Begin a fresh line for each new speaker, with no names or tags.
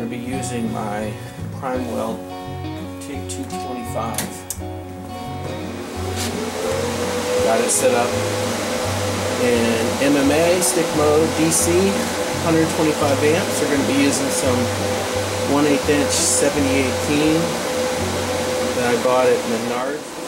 going to be using my Primeweld TIG 225. Got it set up in MMA, stick mode, DC, 125 amps. We're going to be using some 1 8 inch 7018 that I bought at Menards.